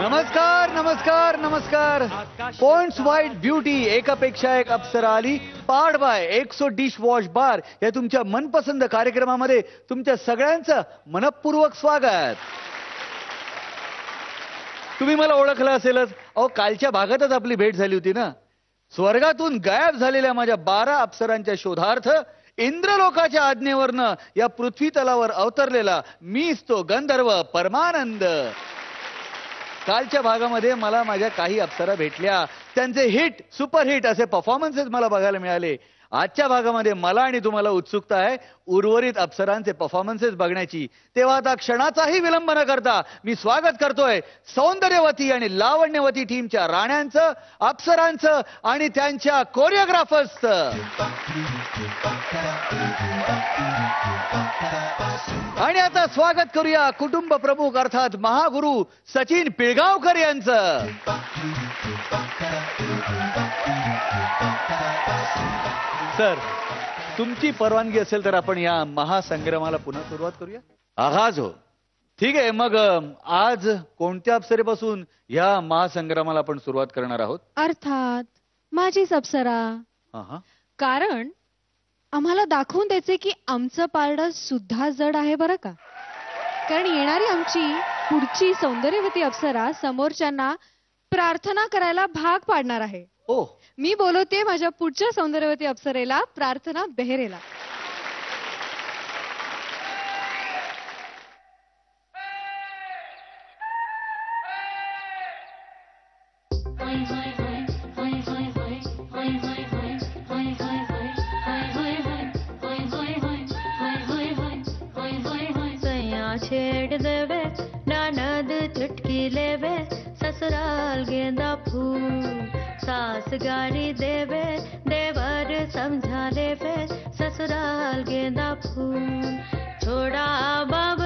नमस्कार नमस्कार नमस्कार. पॉइंट्स वाईट ब्युटी एकापेक्षा एक अप्सरा आली. Powered by Exo dish wash bar या तुमच्या मनपसंद कार्यक्रमामध्ये तुमच्या सगळ्यांचं मनपूर्वक स्वागत. तुम्ही मला ओळखलं असेलच. अहो कालच्या भागातच आपली भेट झाली होती ना. स्वर्गातून गायब झालेल्या माझ्या बारा अप्सरांच्या शोधार्थ इंद्रलोकाच्या आज्ञेवरनं या पृथ्वी तलावर अवतरलेला मीच तो गंधर्व परमानंद. कालच्या भागामध्ये मला माझ्या काही अप्सरा भेटल्या. त्यांचे हिट सुपरहिट असे परफॉर्मन्सेस मला बघायला मिळाले. आजच्या भागामध्ये मला आणि तुम्हाला उत्सुकता आहे उर्वरित अप्सरांचे परफॉर्मन्सेस बघण्याची. तेव्हा आता क्षणाचाही विलंब न करता मी स्वागत करतोय सौंदर्यवती आणि लावण्यवती टीमच्या राण्यांचं अप्सरांचं आणि त्यांच्या कोरिओग्राफर्सचं आणि आता स्वागत करूया कुटुंब प्रमुख अर्थात महागुरु सचिन पिळगावकर यांचं. सर तुमची परवानगी असेल तर आपण या महासंग्रामाला पुन्हा सुरुवात करूया? आगाज हो. ठीक आहे मग आज कोणत्या अप्सरेपासून या महासंग्रामाला आपण सुरुवात करणार आहोत? अर्थात माझीच अप्सरा हा, हा. कारण आम्हाला दाखवून द्यायचे की आमचं पारडं सुद्धा जड आहे बरं का? कारण येणारी आमची पुढची सौंदर्यवती अप्सरा समोरच्यांना प्रार्थना करायला भाग पाडणार आहे. ओ मी बोलवते माझ्या पुढच्या सौंदर्यवती अप्सरेला प्रार्थना बेहरेला. यादगारी देवे देवर समझा लेवे ससुराल गेंदा फूल छोड़ा बाबा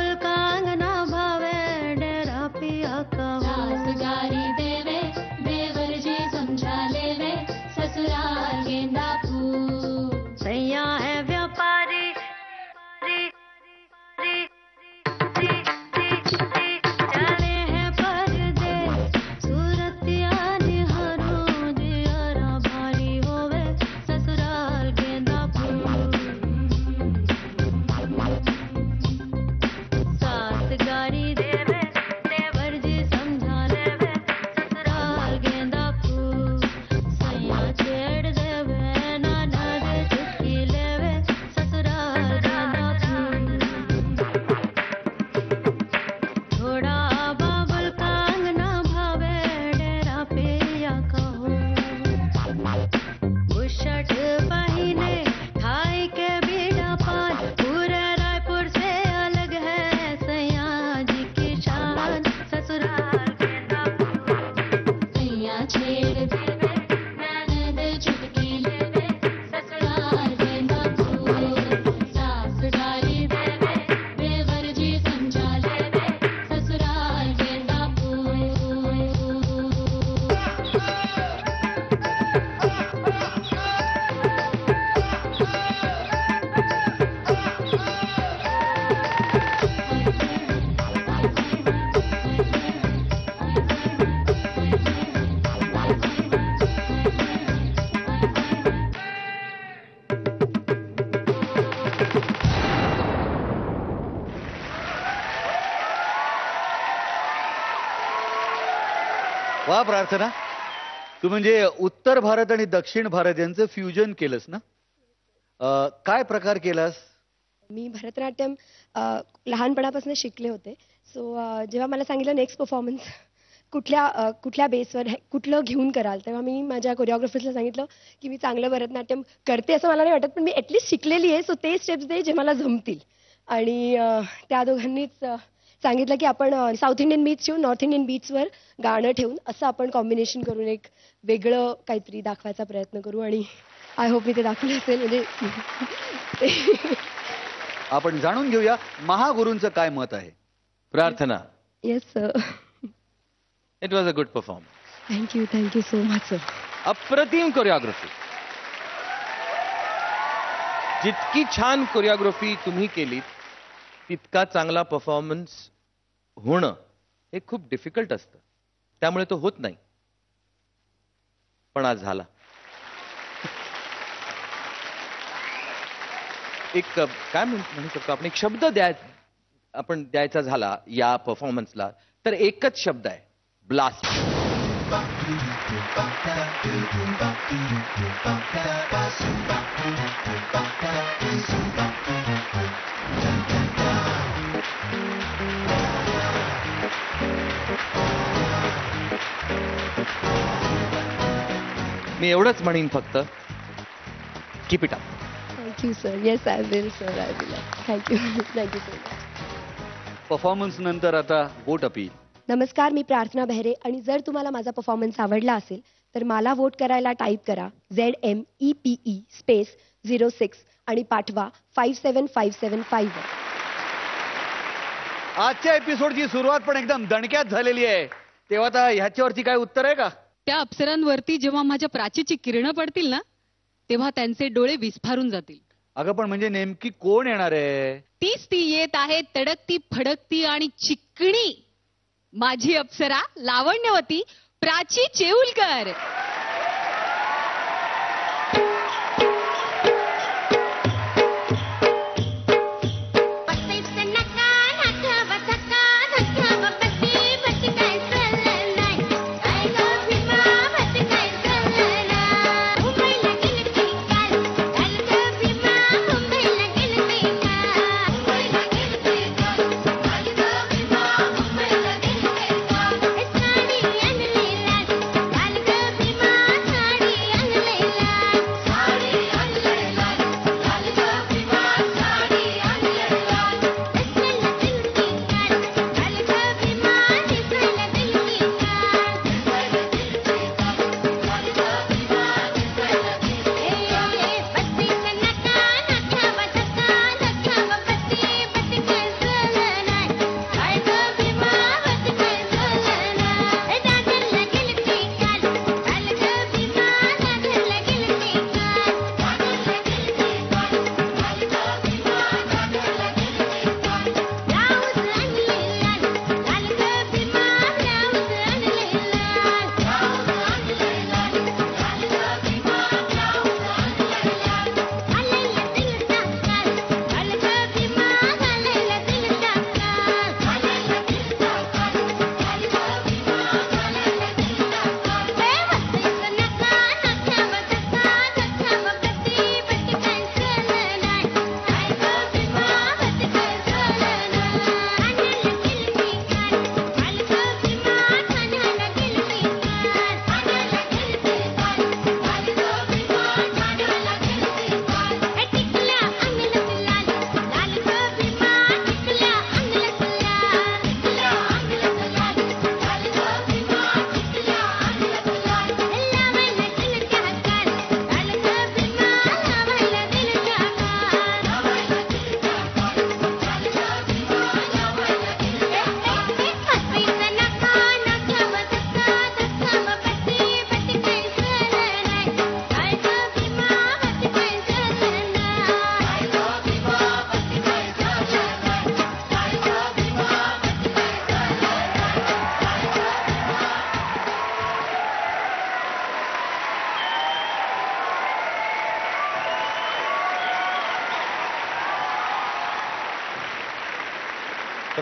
वा तू म्हणजे उत्तर भारत आणि दक्षिण भारत यांचं फ्युजन केलंस ना? काय प्रकार केलास? मी भरतनाट्यम अ, लहानपणापासून शिकले होते. सो जेव्हा मला सांगितलं नेक्स्ट परफॉर्मन्स कुठल्या अ, कुठल्या बेसवर हे- कुठलं घेऊन कराल तेव्हा मी माझ्या कोरिओग्राफर्सला सांगितलं की मी चांगलं भरतनाट्यम करते असं मला नाही वाटत पण मी ॲटलिस्ट शिकलेली आहे. सो ते स्टेप्स दे जे मला जमतील. आणि अ, त्या दोघांनीच अ, सांगितलं की आपण साऊथ इंडियन बीच ठेवून नॉर्थ इंडियन बीचवर गाणं ठेवून असं आपण कॉम्बिनेशन करून एक वेगळं काहीतरी दाखवायचा प्रयत्न करू आणि आय होप मी ते दाखवलं असेल. म्हणजे आपण जाणून घेऊया महागुरूंचं काय मत आहे. प्रार्थना. Yes sir it was a good performance thank you thank you so much sir अप्रतिम कोरिओग्राफी जितकी छान कोरिओग्राफी तुम्ही केलीत तितका चांगला परफॉर्मन्स होणं हे खूप डिफिकल्ट असतं. त्यामुळे तो होत नाही. पण आज झाला. एक काय म्हणू शकतो आपण? एक शब्द द्याय आपण द्यायचा झाला या परफॉर्मन्सला तर एकच शब्द आहे. ब्लास्ट मी एवढंच म्हणीन फक्त keep it up thank you sir yes I will sir I will thank you thank you so much performance नंतर आता वोट अपील नमस्कार मी प्रार्थना बेहरे आणि जर तुम्हाला माझा परफॉर्मन्स आवडला असेल तर मला वोट करायला टाईप करा Z M E P E space zero six आणि पाठवा five seven five seven five आजच्या एपिसोडची सुरुवात पण एकदम दणक्यात झालेली आहे. तेव्हा आता ह्याच्यावरती काय उत्तर आहे का? त्या अप्सरांवरती जेव्हा माझ्या प्राचीची किरणं पडतील ना तेव्हा त्यांचे डोळे विस्फारून जातील. अगं पण म्हणजे नेमकी कोण येणार आहे? तीच ती येत आहे तडकती फडकती आणि चिकणी. माझी अप्सरा लावण्यवती प्राची चेऊलकर.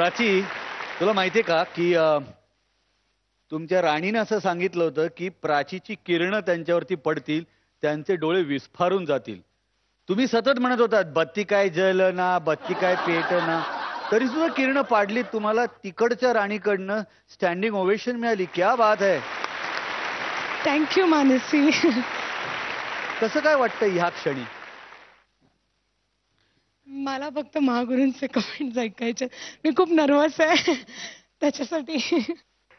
प्राची तुला माहितीये का की अं, तुमच्या राणीनं असं सांगितलं होतं की प्राचीची किरणं त्यांच्यावरती पडतील त्यांचे डोळे विस्फारून जातील. तुम्ही सतत म्हणत होतात बत्ती काय जलना बत्ती काय पेटना. तरी सुद्धा किरणं पाडलीत तुम्हाला तिकडच्या राणीकडनं स्टँडिंग ओवेशन मिळाली. क्या बात आहे थँक्यू मानसी. कसं काय वाटतं ह्या क्षणी? मला फक्त महागुरूंचे कमेंट ऐकायचे. मी खूप नर्वस आहे. त्याच्यासाठी.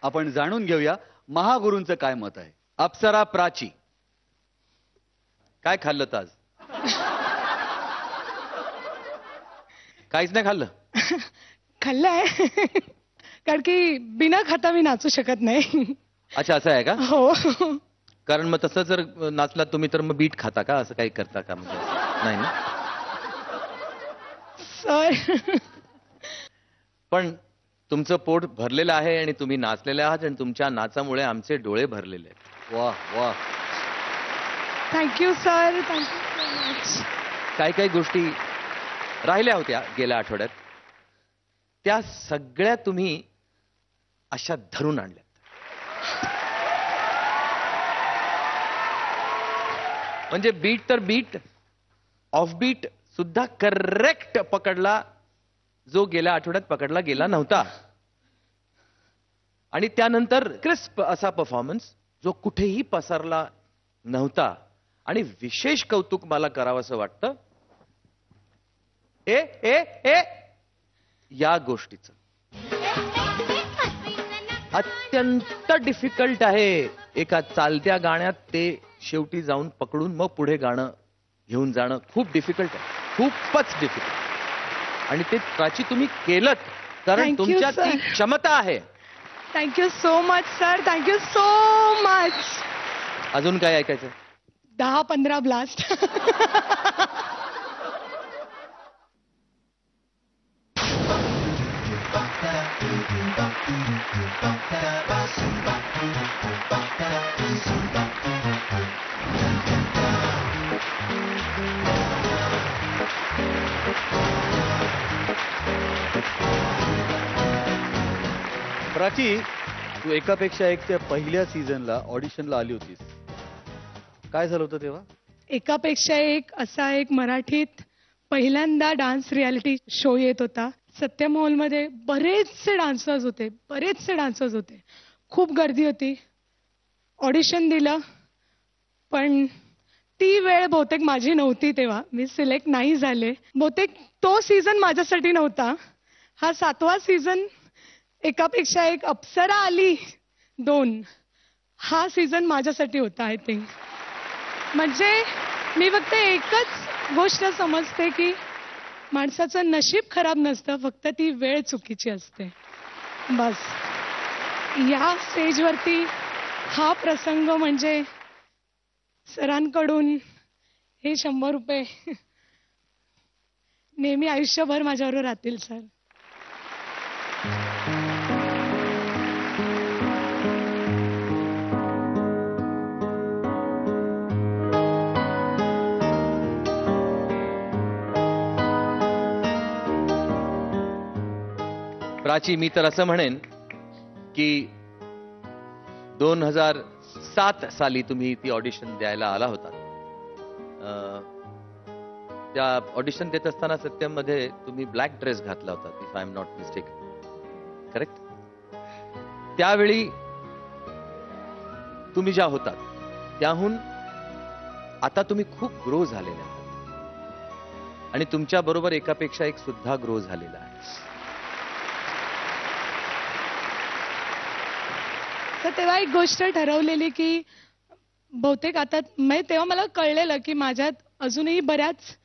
आपण जाणून घेऊया महागुरूंचं काय मत आहे. अप्सरा प्राची. काय खाल्लं आज काहीच नाही खाल्लं? खाल्लंय कारण की बिना खाता मी नाचू शकत नाही. अच्छा असं आहे का? हो. कारण मग तसं जर नाचला तुम्ही तर मग बीट खाता का? असं काही करता का? म्हणजे? नाही ना? सर. पण तुमचं पोट भरलेलं आहे आणि तुम्ही नाचलेले आहात आणि तुमच्या नाचामुळे आमचे डोळे भरलेले आहेत. वा वा thank you sir thank you so much काही काही गोष्टी राहिल्या होत्या गेल्या आठवड्यात. त्या सगळ्या तुम्ही अशा धरून आणल्या म्हणजे बीट तर बीट ऑफ बीट सुद्धा करेक्ट पकडला. जो गेल्या आठवड्यात पकडला गेला नव्हता. आणि त्यानंतर क्रिस्प असा परफॉर्मन्स जो कुठेही पसरला नव्हता. आणि विशेष कौतुक मला करावंसं वाटतं ए ए ए या गोष्टीचं. अत्यंत डिफिकल्ट आहे एका चालत्या गाण्यात ते शेवटी जाऊन पकडून मग पुढे गाणं घेऊन जाणं खूप डिफिकल्ट आहे. खूपच डिफिकल्ट आणि ते प्राची तुम्ही केलं कारण तुमच्यात ती. क्षमता आहे. Thank you so much sir thank you so much अजून काय ऐकायचं दहा पंधरा ब्लास्ट प्राची तू एकापेक्षा एक त्या पहिल्या सीझनला ऑडिशनला आली होतीस. काय झालं होतं तेव्हा? एकापेक्षा एक असा एक मराठीत पहिल्यांदा डान्स रियालिटी शो येत होता. सत्यम हॉलमध्ये बरेचसे डान्सर्स होते बरेचसे डान्सर्स होते. खूप गर्दी होती. ऑडिशन दिलं पण ती वेळ बहुतेक माझी नव्हती तेव्हा. मी सिलेक्ट नाही झाले. बहुतेक तो सीझन माझ्यासाठी नव्हता. हा सातवा सीझन एकापेक्षा एक अप्सरा आली दोन. हा सीझन माझ्यासाठी होता आय थिंक म्हणजे मी फक्त एकच गोष्ट समजते की माणसाचं नशीब खराब नसतं फक्त ती वेळ चुकीची असते. बस. या स्टेजवरती हा प्रसंग म्हणजे सरांकडून हे शंभर रुपये नेहमी आयुष्यभर माझ्याबरोबर राहतील सर. प्राची मी तर असं म्हणेन की दोन हजार सात साली तुम्ही ती ऑडिशन द्यायला आला होता. त्या ऑडिशन देत असताना सत्यममध्ये तुम्ही ब्लॅक ड्रेस घातला होता if I am not mistake correct त्यावेळी तुम्ही ज्या होतात त्याहून आता तुम्ही खूप ग्रो झालेले आहात. आणि तुमच्या बरोबर एकापेक्षा एक सुद्धा ग्रो झालेला आहे. तर तेव्हा एक गोष्ट ठरवलेली की बहुतेक आता म्हणजे तेव्हा मला कळलेलं की माझ्यात अजूनही बऱ्याच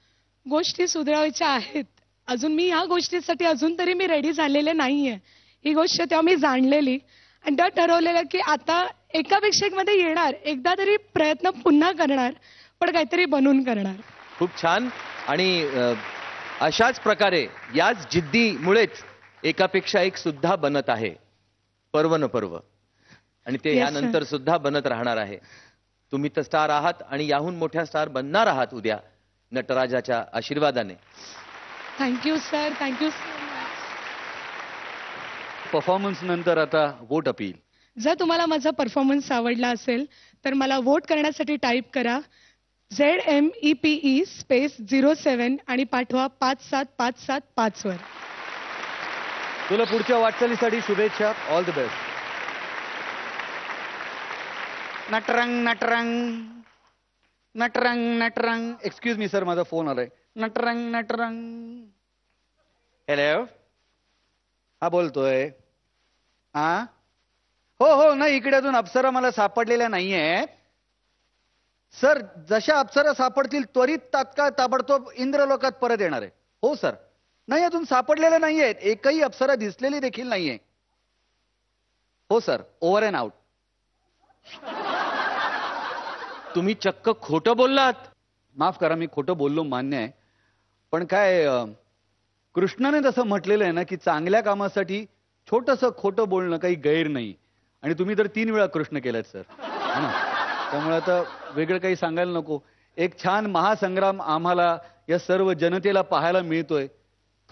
गोष्टी सुधारायच्या आहेत. अजून मी ह्या गोष्टीसाठी अजून तरी मी रेडी झालेले नाहीये. ही गोष्ट तेव्हा मी जाणलेली. आणि तेव्हा ठरवलेलं की आता एकापेक्षा एक मध्ये येणार एकदा तरी प्रयत्न पुन्हा करणार पण काहीतरी बनून करणार. खूप छान. आणि अशाच प्रकारे याच जिद्दीमुळेच एकापेक्षा एक सुद्धा बनत आहे. पर्व न पर्व. आणि ते यानंतर सुद्धा बनत राहणार आहे. तुम्ही तर स्टार आहात आणि याहून मोठ्या स्टार बनणार आहात उद्या नटराजाच्या आशीर्वादाने. थँक्यू सर थँक्यू परफॉर्मन्स नंतर आता वोट अपील जर तुम्हाला माझा परफॉर्मन्स आवडला असेल तर मला वोट करण्यासाठी टाईप करा Z M E P E space zero seven आणि पाठवा पाच सात पाच सात पाच वर. तुला पुढच्या वाटचालीसाठी शुभेच्छा. All the best Natrang Natrang. Natrang Natrang. Excuse me sir माझा फोन आलाय. नटरंग नटरंग. हॅलो हा बोलतोय. हा? हो हो नाही इकडे अजून अप्सरा मला सापडलेल्या नाहीये सर जशा अप्सरा सापडतील त्वरित तात्काळ ताबडतोब इंद्रलोकात परत येणार आहे. हो सर नाही अजून सापडलेल्या नाहीयेत. एकही अप्सरा दिसलेली देखील नाहीये. हो सर ओव्हर अँड आउट तुम्ही चक्क खोटं बोललात. माफ करा मी खोटं बोललो मान्य आहे. पण काय कृष्णाने तसं म्हटलेलं आहे ना की चांगल्या कामासाठी छोटस खोटं बोलणं काही गैर नाही. आणि तुम्ही तर तीन वेळा कृष्ण केलात सर. त्यामुळे आता वेगळं काही सांगायला नको. एक छान महासंग्राम आम्हाला या सर्व जनतेला पाहायला मिळतोय.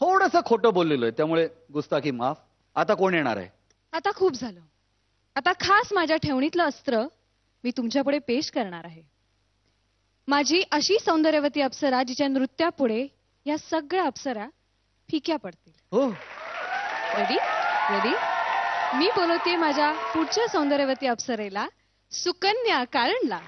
थोडस खोटं बोललेलो आहे. त्यामुळे गुस्ताखी माफ. आता कोण येणार आहे? आता खूप झालं. आता खास माझ्या ठेवणीतलं अस्त्र मी तुमच्यापुढे पेश करणार आहे. माझी अशी सौंदर्यवती अप्सरा जिच्या नृत्यापुढे या सगळ्या अप्सरा फिक्या पडतील. हो. रेडी रेडी मी बोलवते माझ्या पुढच्या सौंदर्यवती अप्सरेला सुकन्या काळणला.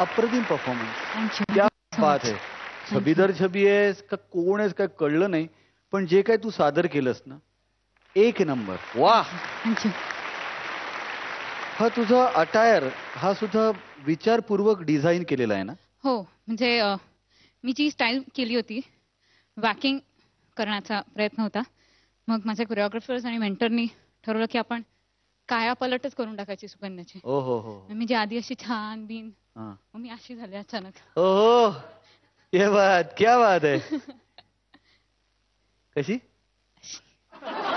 अप्रतिम परफॉर्मन्स क्या बात आहे छबी दर छबी आहेस का कोण आहेस काय कळलं नाही पण जे काय तू सादर केलंस ना एक नंबर. वा हा तुझा अटायर हा सुद्धा विचारपूर्वक डिझाईन केलेला आहे ना? हो म्हणजे मी जी स्टाईल केली होती वॅकिंग करण्याचा प्रयत्न होता. मग माझ्या कोरिओग्राफर्स आणि मेंटरनी ठरवलं की आपण काया पलटच करून टाकायची सुकन्याची हो हो. मी जी आधी अशी छान बिन. मग मी अशी झाली अचानक. ओहो ये बात क्या बात आहे कशी?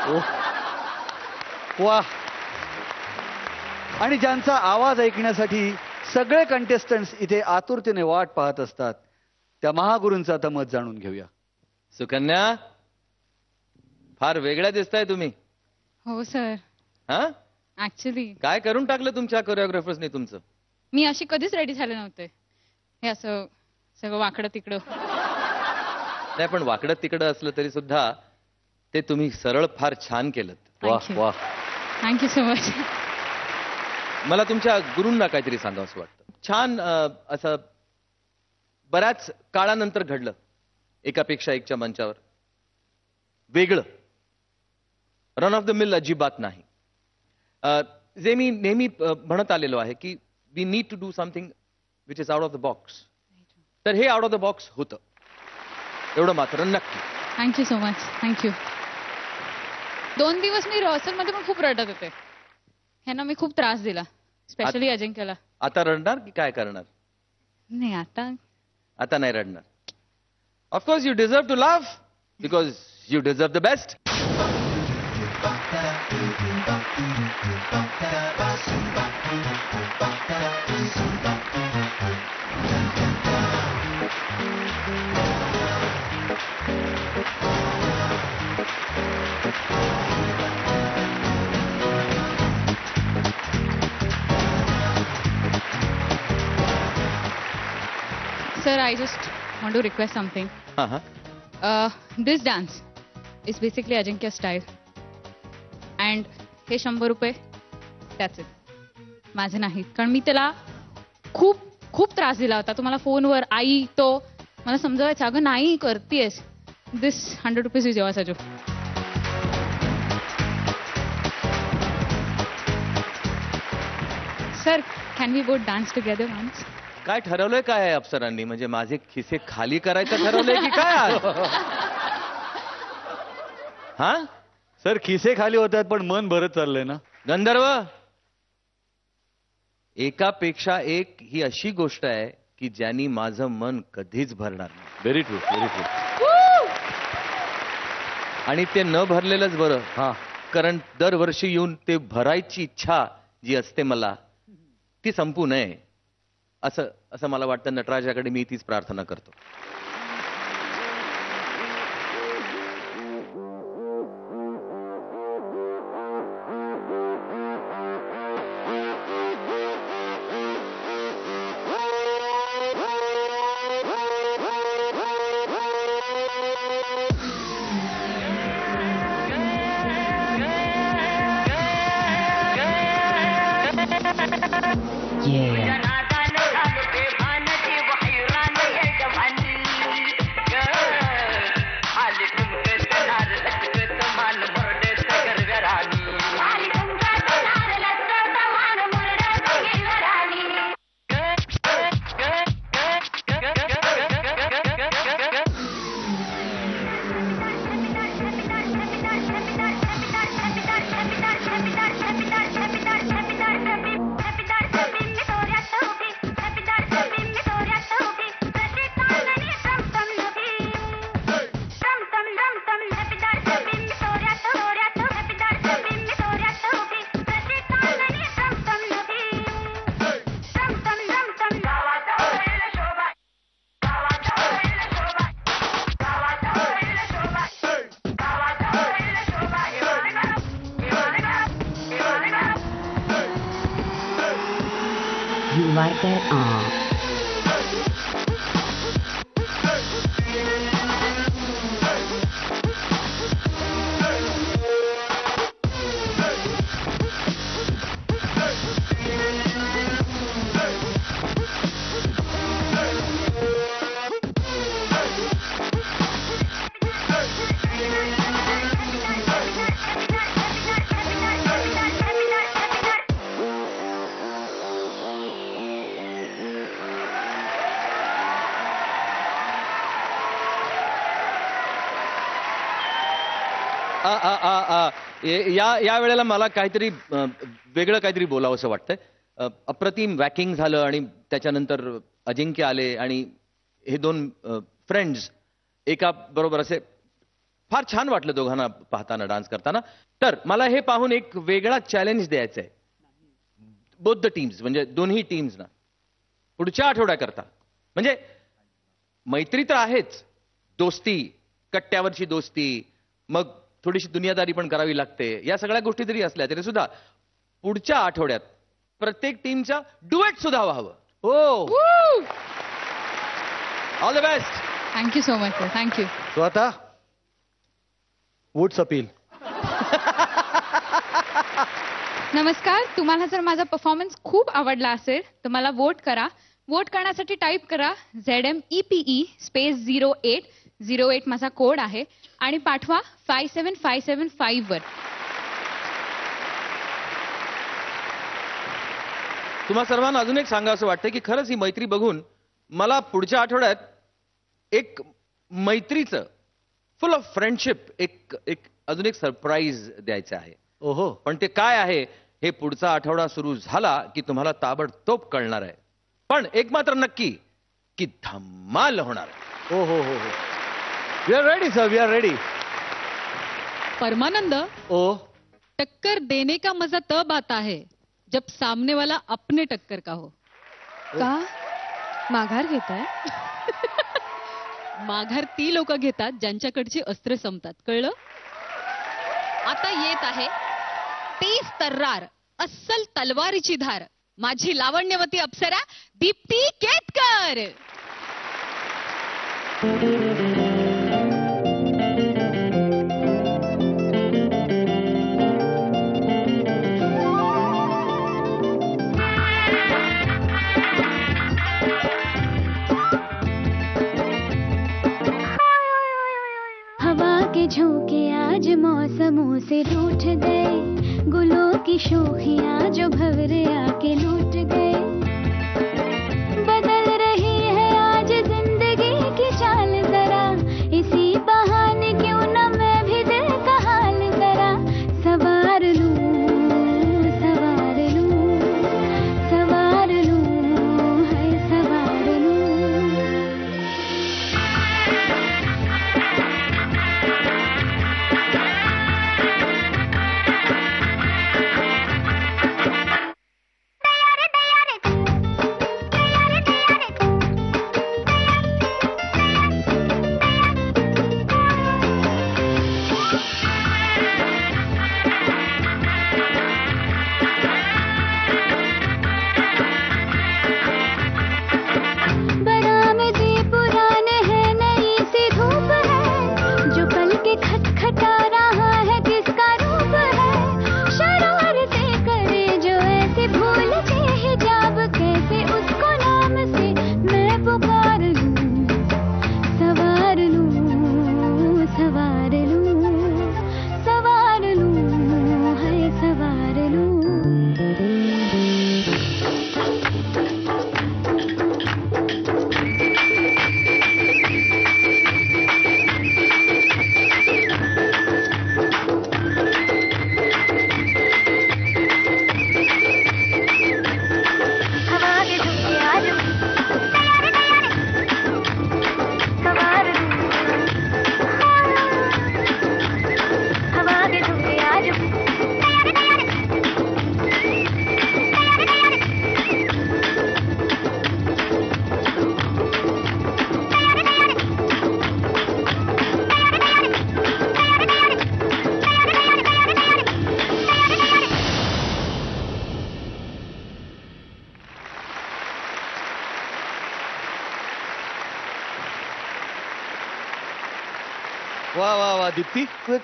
ओ. वा आणि ज्यांचा आवाज ऐकण्यासाठी सगळे कंटेस्टंट्स इथे आतुरतेने वाट पाहत असतात त्या महागुरूंचं आता मत जाणून घेऊया. सुकन्या फार वेगळ्या दिसताय तुम्ही. हो सर. हा? ऍक्च्युली काय करून टाकलं तुमच्या कोरिओग्राफर्सने तुमचं? मी अशी कधीच रेडी झाले नव्हते. हे असं सगळं वाकडं तिकडं. नाही पण वाकडं तिकडं असलं तरी सुद्धा ते तुम्ही सरळ फार छान केलं वा Thank you. वा थँक्यू सो मच मला तुमच्या गुरूंना काहीतरी सांगावं असं वाटतं. छान असं बऱ्याच काळानंतर घडलं एकापेक्षा एकच्या मंचावर. वेगळं. रन ऑफ द मिल अजिबात नाही. अं, जे मी नेहमी म्हणत आलेलो आहे की we need to do something which is out of the box तर हे आउट ऑफ द बॉक्स होतं. एवढं मात्र नक्की. थँक्यू सो मच थँक्यू दोन दिवस मी रिहर्सलमध्ये पण खूप रडत होते. ह्यांना मी खूप त्रास दिला स्पेशली अजिंक्यला. आता रडणार की काय करणार? नाही आता आता नाही रडणार. Of course you deserve to love because you deserve the best I just want to request something हा हा this dance is basically Ajinkya style and हे शंभर रुपये त्याचे माझे नाहीत. कारण मी त्याला खूप खूप त्रास दिला होता. तुम्हाला फोनवर आई तो मला समजवायचं. अगं नाही करतेस. This hundred rupees is your सजो sir can we both dance together once काय ठरवलंय काय आहे अप्सरांनी? म्हणजे माझे खिसे खाली करायचं ठरवलंय की काय आज? हा? सर खिसे खाली होतात पण मन भरत चाललंय ना. गंधर्व एकापेक्षा एक ही अशी गोष्ट आहे की ज्यांनी माझं मन कधीच भरणार नाही. व्हेरी ट्रू व्हेरी ट्रू आणि ते न भरलेलंच बरं. हा. कारण दरवर्षी येऊन ते भरायची इच्छा जी असते मला ती संपू नये. असं असं मला वाटतं नटराजाकडे मी तीच प्रार्थना करतो Yeah. आ, आ, आ, या या वेळेला मला काहीतरी वेगळं काहीतरी बोलावं असं वाटतंय अप्रतिम वॅकिंग झालं आणि त्याच्यानंतर अजिंक्य आले आणि हे दोन फ्रेंड्स एका बरोबर असे फार छान वाटलं दोघांना पाहताना डान्स करताना. तर मला हे पाहून एक वेगळा चॅलेंज द्यायचा आहे बौद्ध टीम्स म्हणजे दोन्ही टीम्सना पुढच्या आठवड्याकरता. म्हणजे मैत्री तर आहेच. दोस्ती कट्ट्यावरची दोस्ती. मग थोडीशी दुनियादारी पण करावी लागते. या सगळ्या गोष्टी जरी असल्या तरी सुद्धा पुढच्या आठवड्यात प्रत्येक टीमचा डुएट सुद्धा व्हावं. हो. All the best thank you so much sir thank you तो आता वुड्स अपील नमस्कार. तुम्हाला जर माझा परफॉर्मन्स खूप आवडला असेल तर मला वोट करा. वोट करण्यासाठी टाईप करा Z M E P E space zero eight zero eight माझा कोड आहे. आणि पाठवा five seven five seven five वर. तुम्हा सर्वांना अजून एक सांगा असं वाटतं की खरंच ही मैत्री बघून मला पुढच्या आठवड्यात एक मैत्रीचं फुल ऑफ फ्रेंडशिप एक एक अजून एक सरप्राईज द्यायचं आहे. ओहो. पण ते काय आहे हे पुढचा आठवडा सुरू झाला की तुम्हाला ताबडतोब कळणार आहे. पण एक मात्र नक्की की धम्माल होणार आहे. हो हो हो हो. We are ready sir we are ready Paramanand ओ. टक्कर देने का मजा तब आता है जब सामने वाला अपने टक्कर का हो। का? माघार घेताय? माघार ती लोक घेतात ज्यांच्याकडची अस्त्र संपतात. कळलं? आता येत आहे तीस तर्रार अस्सल तलवारीची धार. माझी लावण्यवती अप्सरा दीप्ती केतकर! झोंके आज मौसमों से रूठ गए। गुलों की शोखियां जो भवरे आके लूट गए।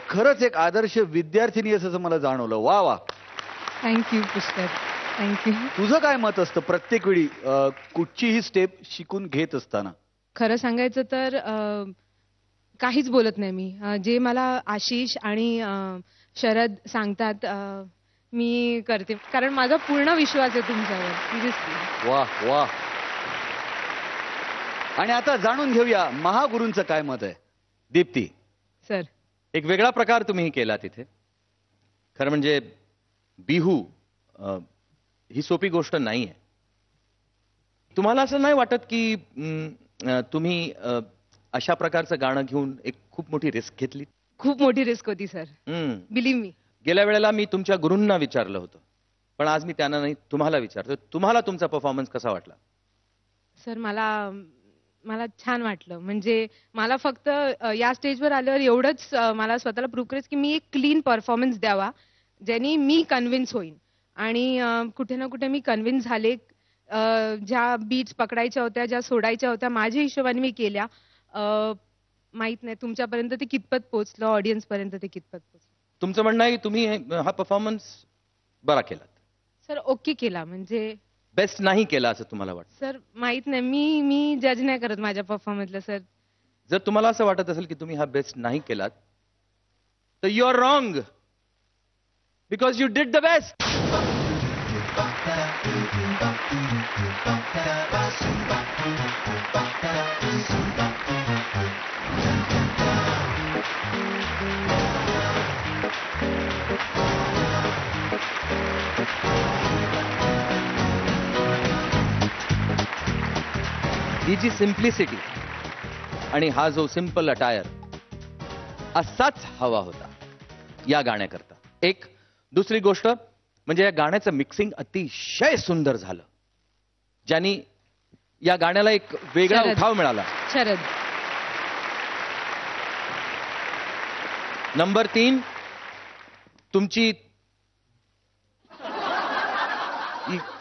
खरंच एक आदर्श विद्यार्थिनी असं मला जाणवलं. वा वा. थँक्यू पुष्कर थँक्यू तुझं काय मत असतं प्रत्येक वेळी कुठचीही स्टेप शिकून घेत असताना? खरं सांगायचं तर काहीच बोलत नाही मी. जे मला आशिष आणि शरद सांगतात मी करते. कारण माझा पूर्ण विश्वास आहे तुमच्यावर. वा वा. आणि आता जाणून घेऊया महागुरूंचं काय मत आहे. दीप्ती. सर एक वेगळा प्रकार तुम्ही केला तिथे. खरं म्हणजे बिहू ही सोपी गोष्ट नाही आहे तुम्हाला असं नाही वाटत की तुम्ही अशा प्रकारचं गाणं घेऊन एक खूप मोठी रिस्क घेतली खूप मोठी रिस्क होती सर. हम्म. बिलीव्ह मी गेल्या वेळेला मी तुमच्या गुरूंना विचारलं होतं. पण आज मी त्यांना नाही तुम्हाला विचारतो तुम्हाला तुमचा परफॉर्मन्स कसा वाटला? सर मला मला छान वाटलं. म्हणजे मला फक्त या स्टेजवर आल्यावर एवढंच मला स्वतःला प्रूव्ह करायचं की मी एक क्लीन परफॉर्मन्स द्यावा ज्यानी मी कन्व्हिन्स होईन. आणि कुठे ना कुठे मी कन्व्हिन्स झाले ज्या बीट्स पकडायच्या होत्या ज्या सोडायच्या होत्या माझ्या हिशोबाने मी केल्या. माहीत नाही तुमच्यापर्यंत ते कितपत पोचलं ऑडियन्स पर्यंत ते कितपत पोचलं तुमचं म्हणणं आहे की तुम्ही हे- हा परफॉर्मन्स बरा केला सर ओके केला. म्हणजे बेस्ट नाही केला असं तुम्हाला वाटतं? सर माहीत नाही. मी मी जज नाही करत माझ्या परफॉर्मन्सला सर. जर तुम्हाला असं वाटत असेल की तुम्ही हा बेस्ट नाही केलात तर you are wrong because you did the best ही जी सिम्प्लिसिटी आणि हा जो सिंपल अटायर असाच हवा होता या गाण्याकरता. एक दुसरी गोष्ट म्हणजे या गाण्याचं मिक्सिंग अतिशय सुंदर झालं ज्यांनी या गाण्याला एक वेगळा. उठाव मिळाला. शरद. नंबर तीन तुमची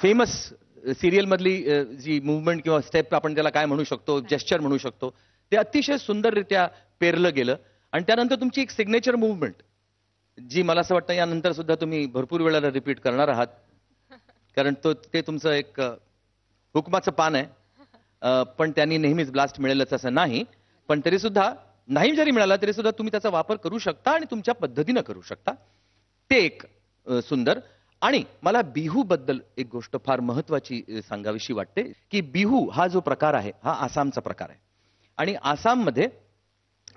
फेमस सिरियल मधली अ, जी मुवमेंट किंवा स्टेप आपण त्याला काय म्हणू शकतो जेस्चर म्हणू शकतो ते अतिशय सुंदररित्या पेरलं गेलं. आणि त्यानंतर तुमची एक सिग्नेचर मुवमेंट जी मला असं वाटतं यानंतर सुद्धा तुम्ही भरपूर वेळेला रिपीट करणार आहात. कारण तो ते तुमचं एक हुकमाचं पान आहे. पण त्यांनी नेहमीच ब्लास्ट मिळेलच असं नाही. पण तरी सुद्धा नाही जरी मिळाला तरी सुद्धा तुम्ही त्याचा वापर करू शकता आणि तुमच्या पद्धतीनं करू शकता. ते एक सुंदर. आणि मला बिहू बद्दल एक गोष्ट फार महत्वाची सांगावीशी वाटते की बिहू हा जो प्रकार आहे हा आसामचा प्रकार आहे. आणि आसाममध्ये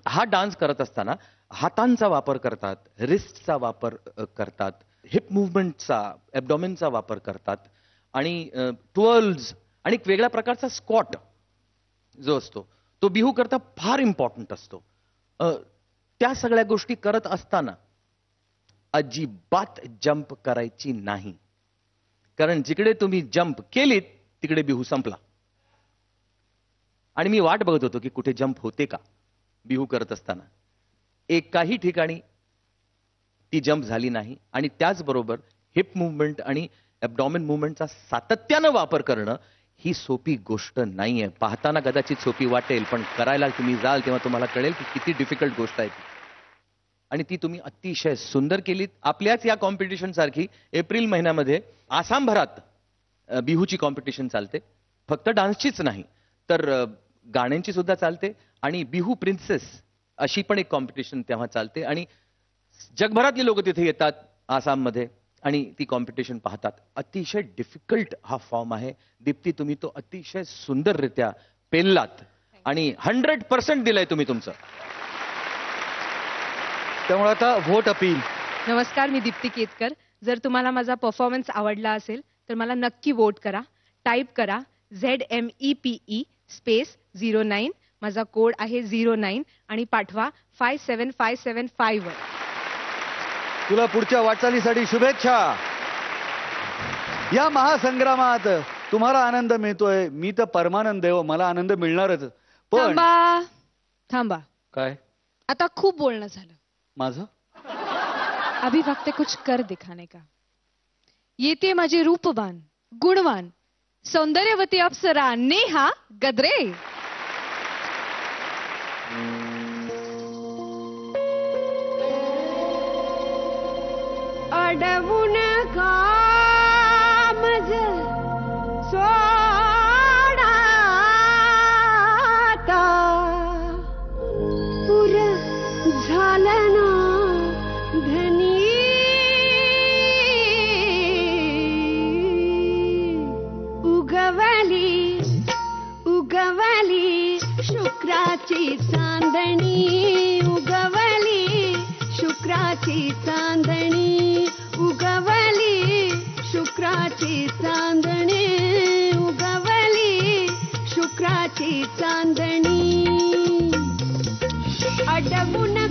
हा डान्स करत असताना हातांचा वापर करतात रिस्टचा वापर करतात हिप मुवमेंटचा ॲबडॉमिनचा वापर करतात आणि ट्वर्ल्स आणि एक वेगळ्या प्रकारचा स्कॉट जो असतो तो बिहू करता फार इम्पॉर्टंट असतो. त्या सगळ्या गोष्टी करत असताना अजिबात जंप करायची नाही. कारण जिकडे तुम्ही जंप केलीत तिकडे बिहू संपला. आणि मी वाट बघत होतो की कुठे जंप होते का बिहू करत असताना. एकाही ठिकाणी ती जंप झाली नाही. आणि त्याचबरोबर हिप मुवमेंट आणि ॲबडॉमिन मुवमेंटचा सातत्यानं वापर करणं ही सोपी गोष्ट नाहीये. पाहताना कदाचित सोपी वाटेल पण करायला तुम्ही जाल तेव्हा तुम्हाला कळेल की किती डिफिकल्ट गोष्ट आहे ती. आणि ती तुम्ही अतिशय सुंदर केलीत. आपल्याच या कॉम्पिटिशन सारखी एप्रिल महिन्यामध्ये आसामभरात बिहूची कॉम्पिटिशन चालते. फक्त डान्सचीच नाही तर गाण्यांची सुद्धा चालते आणि बिहू प्रिन्सेस अशी पण एक कॉम्पिटिशन तेव्हा चालते आणि जगभरातली लोक तिथे येतात आसाममध्ये आणि ती कॉम्पिटिशन पाहतात. अतिशय डिफिकल्ट हा फॉर्म आहे. दीप्ती तुम्ही तो अतिशय सुंदररित्या पेललात आणि हंड्रेड पर्सेंट दिलंय तुम्ही तुमचं. त्यामुळे आता व्होट अपील. नमस्कार मी दीप्ती केतकर. जर तुम्हाला माझा परफॉर्मन्स आवडला असेल तर मला नक्की वोट करा. टाईप करा Z M E P E space zero nine माझा कोड आहे झिरो नाईन आणि पाठवा five seven five seven five वर तुला पुढच्या वाटचालीसाठी शुभेच्छा. या महासंग्रामात तुम्हाला आनंद मिळतोय. मी तर परमानंद आहे हो, मला आनंद मिळणारच. पण थांबा. थांबा. काय? आता खूप बोलणं झालं. माझं? अभी वक्त है कुछ कर दिखाने का। ये येते माजे रूपवान गुणवान सौंदर्यवती अप्सरा नेहा गदरे। अडवुन कामज उगवली. शुक्राची चांदणी उगवली. शुक्राची चांदणी उगवली. चांदणी. अडवून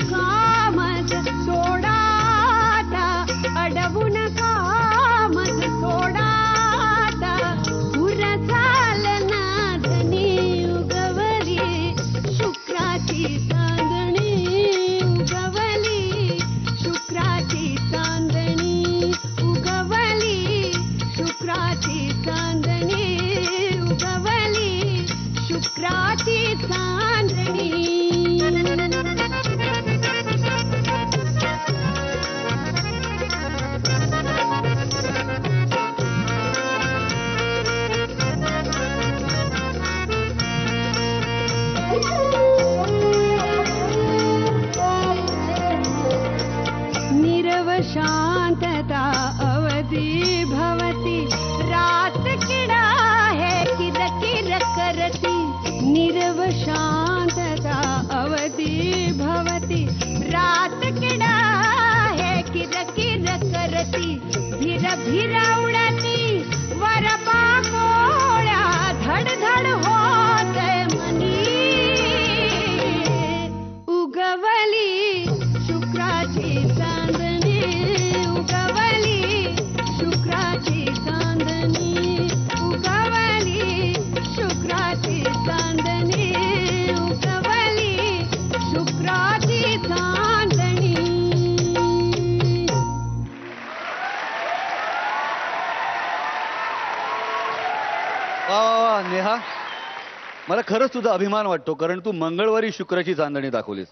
खरंच तुझा अभिमान वाटतो कारण तू मंगळवारी शुक्राची चांदणी दाखवलीस.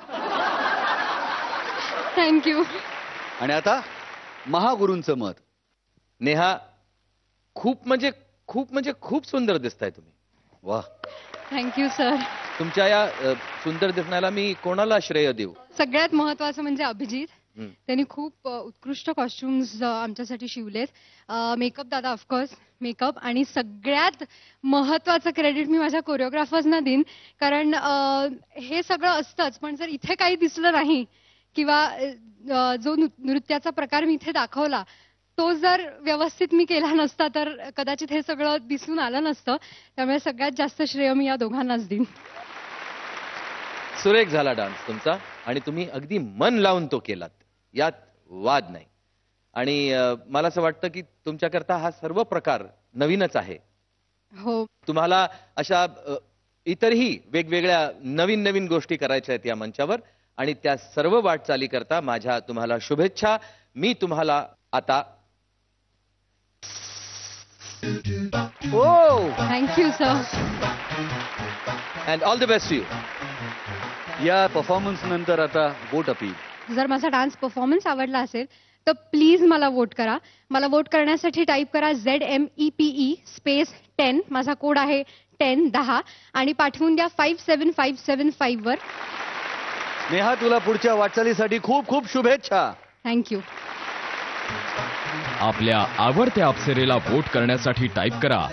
थँक्यू आणि आता महागुरूंचं मत. नेहा खूप म्हणजे खूप म्हणजे खूप सुंदर दिसताय तुम्ही. वा थँक्यू सर तुमच्या या अ, सुंदर दिसण्याला मी कोणाला श्रेय देऊ? सगळ्यात महत्वाचं म्हणजे अभिजित. त्यांनी खूप अ, उत्कृष्ट कॉस्ट्युम्स आमच्यासाठी शिवलेत. मेकअप दादा ऑफकोर्स मेकअप आणि सगळ्यात महत्वाचं क्रेडिट मी माझ्या कोरिओग्राफर्सना देईन. कारण हे सगळं असतंच पण जर इथे काही दिसलं नाही किंवा जो नृत्याचा प्रकार मी इथे दाखवला तो जर व्यवस्थित मी केला नसता तर कदाचित हे सगळं दिसून आलं नसतं. त्यामुळे सगळ्यात जास्त श्रेय मी या दोघांनाच देईन. सुरेख झाला डान्स तुमचा आणि तुम्ही अगदी मन लावून तो केलात. यात वाद नाही. आणि मला असं वाटतं की तुमच्याकरता हा सर्व प्रकार नवीनच आहे. हो. तुम्हाला अशा इतरही वेगवेगळ्या नवीन नवीन गोष्टी करायच्या आहेत या मंचावर आणि त्या सर्व वाटचाली करता माझ्या तुम्हाला शुभेच्छा. मी तुम्हाला आता ओ thank you sir and all the best you या परफॉर्मन्स नंतर आता वोट अपील जर माझा डान्स परफॉर्मन्स आवडला असेल तर प्लीज मला वोट करा. मला वोट करण्यासाठी टाईप करा Z M E P E space ten माझा कोड आहे टेन दहा. आणि पाठवून द्या five seven five seven five वर. नेहा तुला पुढच्या वाटचालीसाठी खूप खूप शुभेच्छा. थँक्यू आपल्या आवडत्या अप्सरेला वोट करण्यासाठी टाईप करा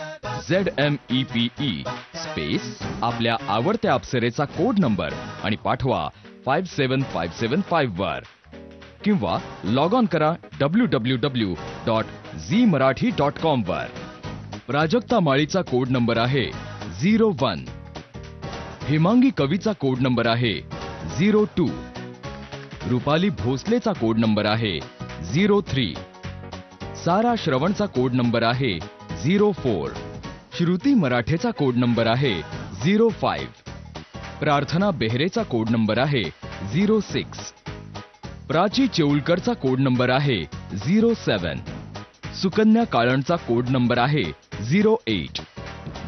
Z M E P E space आपल्या आवडत्या अप्सरेचा कोड नंबर आणि पाठवा five seven five seven five वर. किंवा लॉग ऑन करा W W W dot Zee Marathi dot com वर. प्राजक्ता माळीचा कोड नंबर आहे झिरो वन हेमांगी कवीचा कोड नंबर आहे झिरो टू रुपाली भोसलेचा कोड नंबर आहे झिरो थ्री सारा श्रवणचा कोड नंबर आहे zero four Shruti मराठेचा code number आहे झिरो फाईव्ह प्रार्थना बेहरेचा कोड नंबर आहे झिरो सिक्स प्राची चेऊलकरचा कोड नंबर आहे झिरो सेवन. सुकन्या काळणचा कोड नंबर आहे झिरो एट.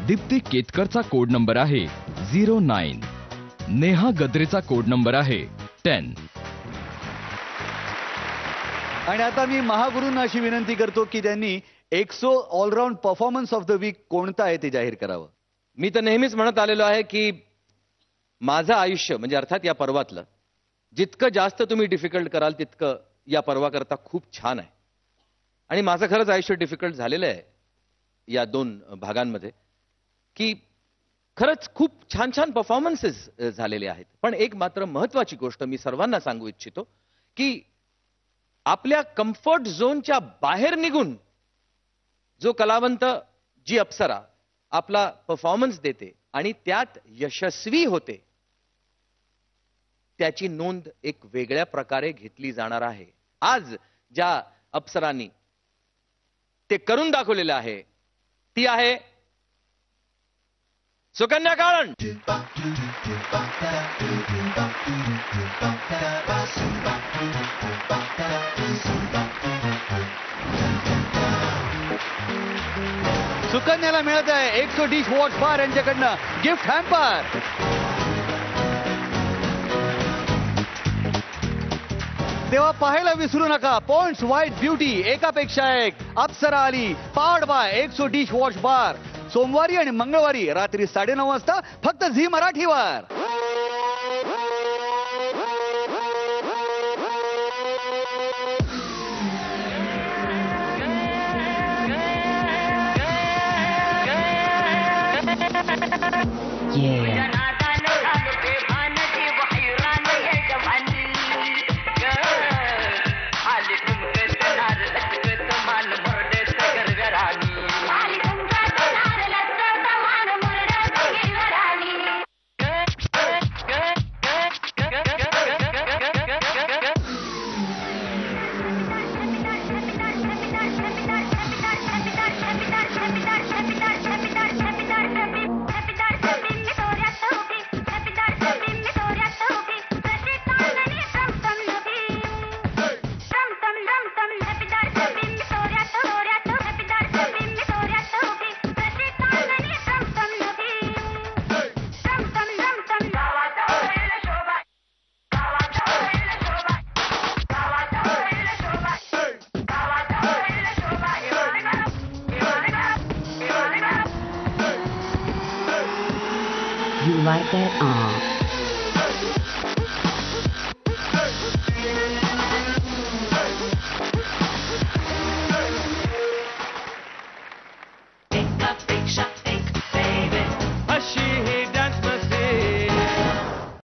दीप्ती केतकरचा कोड नंबर आहे झिरो नाईन. नेहा गद्रेचा कोड नंबर आहे टेन. आणि आता मी महागुरूंना अशी विनंती करतो की त्यांनी Exo all round performance of the week कोणता आहे ते जाहीर करावं? मी तर नेहमीच म्हणत आलेलो आहे की माझं आयुष्य म्हणजे अर्थात या पर्वातलं जितकं जास्त तुम्ही डिफिकल्ट कराल तितकं या पर्वाकरता खूप छान आहे. आणि माझं खरंच आयुष्य डिफिकल्ट झालेलं आहे या दोन भागांमध्ये की खरंच खूप छान छान परफॉर्मन्सेस झालेले आहेत. पण एक मात्र महत्वाची गोष्ट मी सर्वांना सांगू इच्छितो की आपल्या कम्फर्ट झोनच्या बाहेर निघून जो कलावंत जी अप्सरा आपला परफॉर्मन्स देते आणि त्यात यशस्वी होते त्याची नोंद एक वेगळ्या प्रकारे घेतली जाणार आहे. आज ज्या अप्सरांनी ते करून दाखवलेलं आहे ती आहे सुकन्या काळण सुकन्याला मिळत आहे एक सो डिश वॉच बार यांच्याकडनं. Gift hamper. तेव्हा पाहायला विसरू नका. पॉइंट्स व्हाईट ब्युटी एकापेक्षा एक. अप्सरा आली. Powered by Exo dish wash bar सोमवारी आणि मंगळवारी रात्री साडेनऊ वाजता फक्त झी मराठीवर Yeah.